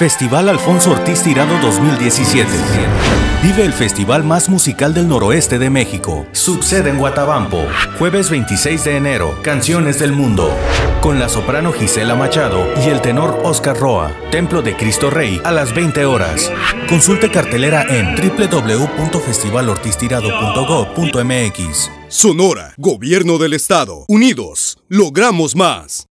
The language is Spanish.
Festival Alfonso Ortiz Tirado 2017. Vive el festival más musical del noroeste de México. Subsede en Guatabampo. Jueves 26 de enero. Canciones del mundo. Con la soprano Gisela Machado y el tenor Oscar Roa. Templo de Cristo Rey a las 20 horas. Consulte cartelera en www.festivalortistirado.gov.mx. Sonora, Gobierno del Estado. Unidos, logramos más.